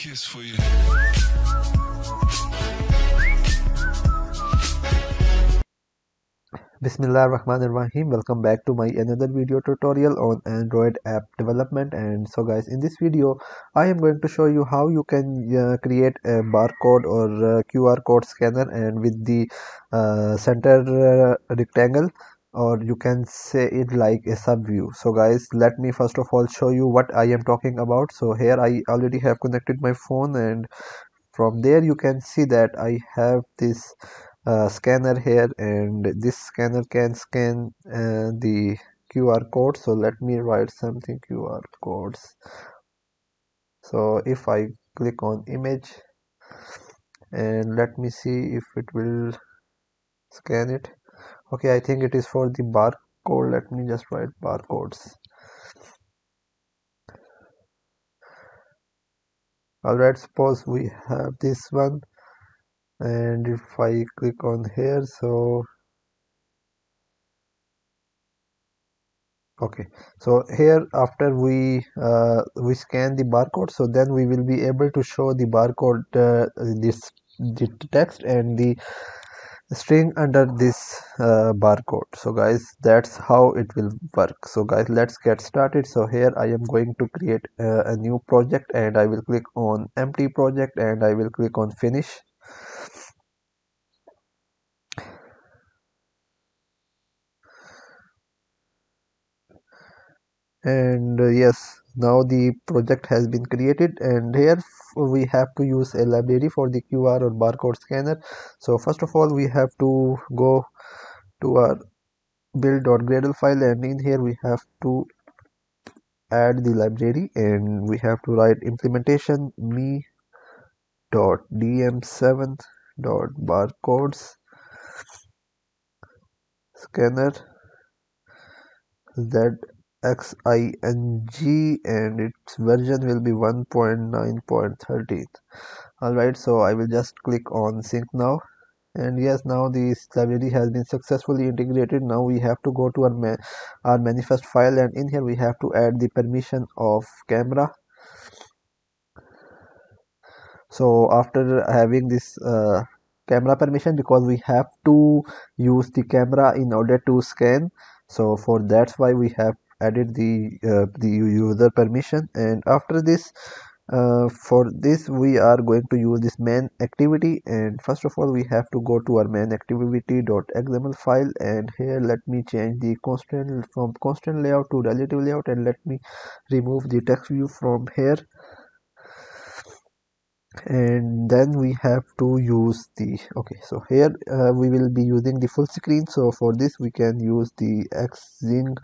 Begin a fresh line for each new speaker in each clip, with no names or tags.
kiss for you.
Bismillah ar-Rahman ar-Rahim welcome back to my another video tutorial on Android app development and so guys in this video I am going to show you how you can uh, create a barcode or QR code scanner and with the uh, center uh, rectangle or you can say it like a sub view. So guys let me first of all show you what I am talking about. So here I already have connected my phone and from there you can see that I have this uh, scanner here and this scanner can scan uh, the QR code. So let me write something QR codes. So if I click on image and let me see if it will scan it okay I think it is for the barcode. Let me just write barcodes. Alright suppose we have this one. And if I click on here so okay. So here after we uh, we scan the barcode so then we will be able to show the barcode uh, this the text and the string under this uh, barcode. So guys that's how it will work. So guys let's get started. So here i am going to create uh, a new project and i will click on empty project and i will click on finish. And uh, yes now the project has been created and here we have to use a library for the QR or barcode scanner. So first of all we have to go to our build.gradle file and in here we have to add the library and we have to write implementation me dot dm7 dot barcodes scanner z xing and its version will be 1.9.13 alright so I will just click on sync now. And yes now this library has been successfully integrated. Now we have to go to our, ma our manifest file and in here we have to add the permission of camera. So after having this uh, camera permission because we have to use the camera in order to scan so for that's why we have added the uh, the user permission. And after this uh, for this we are going to use this main activity. And first of all we have to go to our main activity.xml file. And here let me change the constant from constraint layout to relative layout. And let me remove the text view from here. And then we have to use the okay so here uh, we will be using the full screen. So for this we can use the xing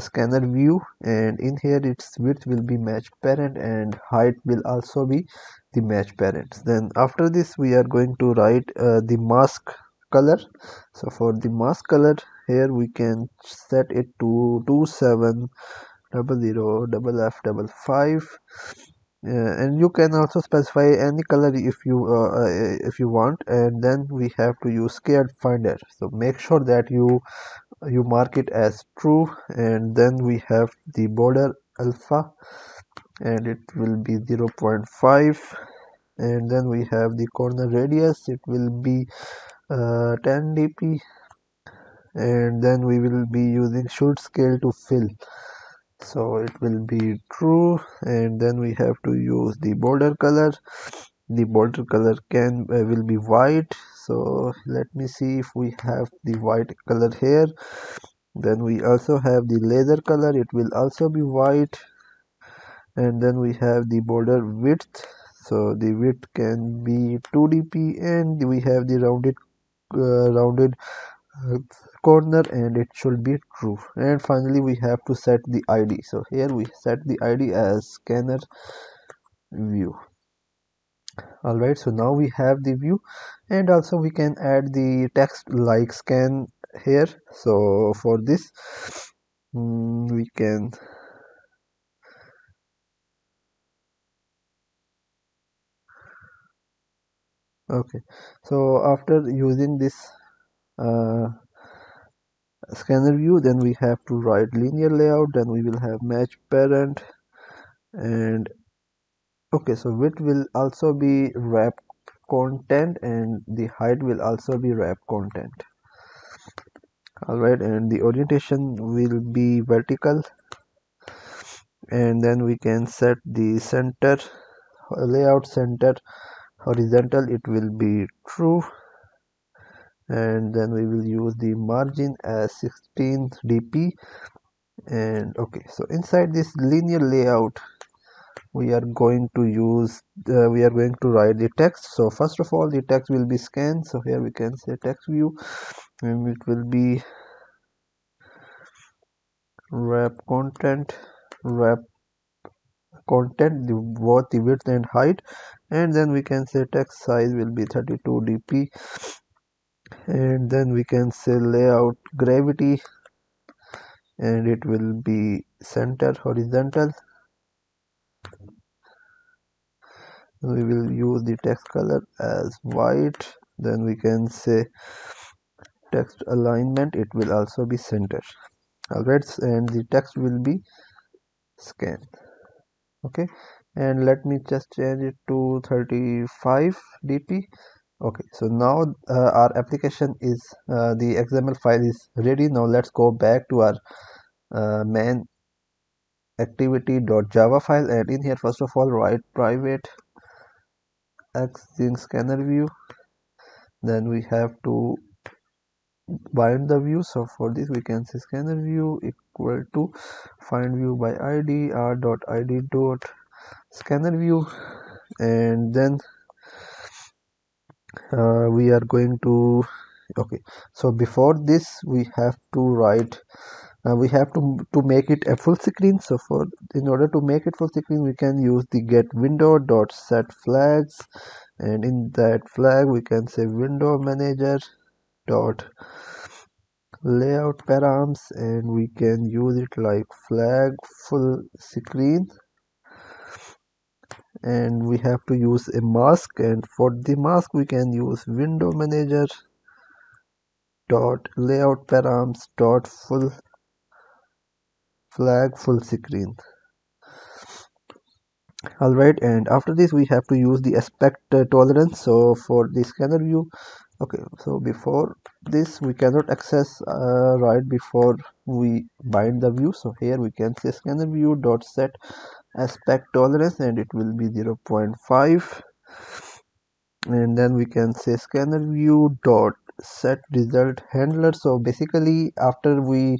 scanner view and in here its width will be match parent and height will also be the match parents then after this we are going to write uh, the mask color. So for the mask color here we can set it to 27 double zero double f double five. Uh, and you can also specify any color if you uh, uh, if you want. And then we have to use squared finder. So make sure that you you mark it as true and then we have the border alpha and it will be 0 0.5 and then we have the corner radius it will be uh, 10 dp and then we will be using should scale to fill. So it will be true and then we have to use the border color. The border color can uh, will be white so let me see if we have the white color here. Then we also have the laser color. It will also be white. And then we have the border width. So the width can be 2 dp and we have the rounded uh, rounded uh, corner and it should be true. And finally we have to set the id so here we set the id as scanner view alright so now we have the view and also we can add the text like scan here. So for this um, we can okay. So after using this uh, scanner view then we have to write linear layout then we will have match parent and okay so width will also be wrap content and the height will also be wrap content. Alright and the orientation will be vertical. And then we can set the center layout center horizontal it will be true. And then we will use the margin as 16 dp and okay so inside this linear layout we are going to use uh, we are going to write the text. So first of all the text will be scanned. So here we can say text view. And it will be wrap content wrap content the both the width and height. And then we can say text size will be 32 dp and then we can say layout gravity. And it will be center horizontal we will use the text color as white. Then we can say text alignment. It will also be center alright and the text will be scan okay. And let me just change it to 35 dp okay. So now uh, our application is uh, the xml file is ready. Now let's go back to our uh, main activity.java file and in here first of all write private xing scanner view. Then we have to bind the view. So for this we can say scanner view equal to find view by id r dot id dot scanner view. And then uh, we are going to okay. So before this we have to write uh, we have to to make it a full screen. So for in order to make it full screen we can use the get window dot set flags and in that flag we can say window manager dot layout params and we can use it like flag full screen. And we have to use a mask and for the mask we can use window manager dot layout params dot full flag full screen. Alright and after this we have to use the aspect uh, tolerance. So for the scanner view okay so before this we cannot access uh, right before we bind the view. So here we can say scanner view dot set aspect tolerance and it will be 0 0.5 and then we can say scanner view dot set result. Handler so basically after we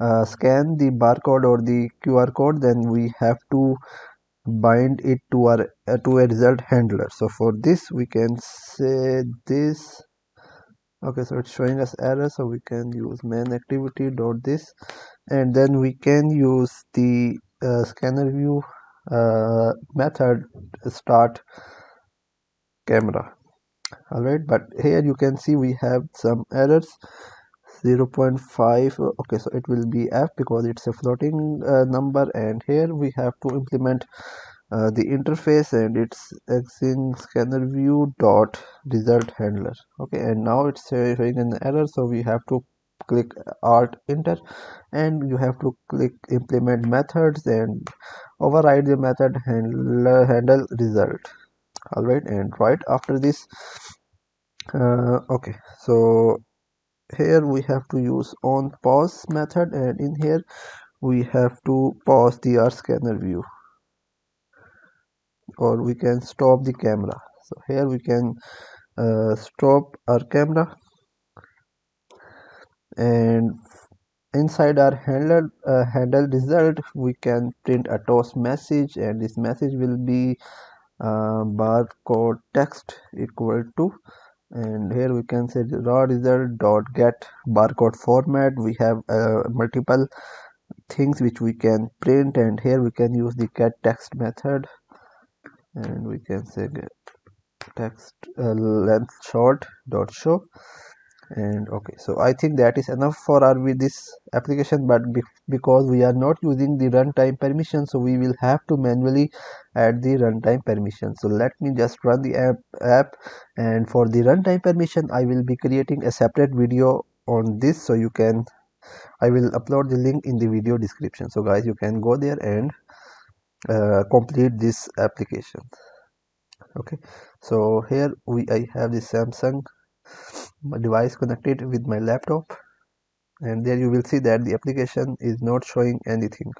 uh, scan the barcode or the qr code then we have to bind it to our uh, to a result handler. So for this we can say this. Okay so it's showing us error so we can use main activity dot this. And then we can use the uh, scanner view uh, method start camera alright but here you can see we have some errors. 0.5 okay so it will be f because it's a floating uh, number and here we have to implement uh, the interface and it's xing scanner view dot result handler. Okay and now it's showing an error so we have to click alt enter and you have to click implement methods and override the method handle handle result all right and right after this uh, okay so here we have to use on pause method and in here we have to pause the r scanner view. Or we can stop the camera. So here we can uh, stop our camera. And inside our handle uh, handle result we can print a toast message and this message will be uh, barcode text equal to and here we can say raw result dot get barcode format. We have uh, multiple things which we can print and here we can use the get text method. And we can say get text uh, length short dot show and okay so i think that is enough for our with this application but be because we are not using the runtime permission so we will have to manually add the runtime permission. So let me just run the app app and for the runtime permission i will be creating a separate video on this so you can i will upload the link in the video description. So guys you can go there and uh, complete this application. Okay so here we I have the Samsung device connected with my laptop and there you will see that the application is not showing anything.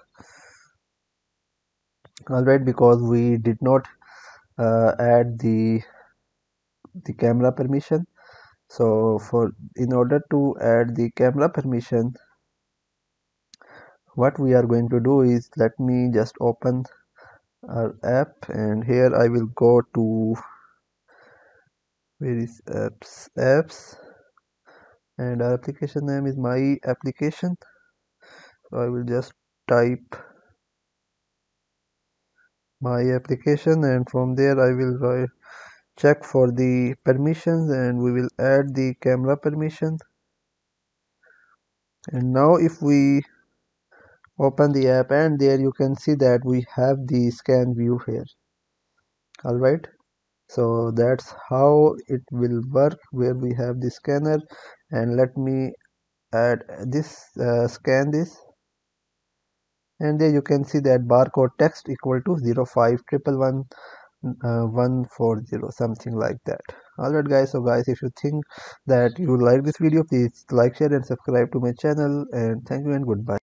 Alright because we did not uh, add the the camera permission. So for in order to add the camera permission what we are going to do is let me just open our app and here I will go to is apps apps. And our application name is my application. So I will just type my application and from there I will check for the permissions and we will add the camera permission. And now if we open the app and there you can see that we have the scan view here. All right so that's how it will work where we have the scanner. And let me add this uh, scan this. And there you can see that barcode text equal to 05 triple one uh, 140 something like that. Alright guys. So guys if you think that you like this video please like share and subscribe to my channel. And thank you and goodbye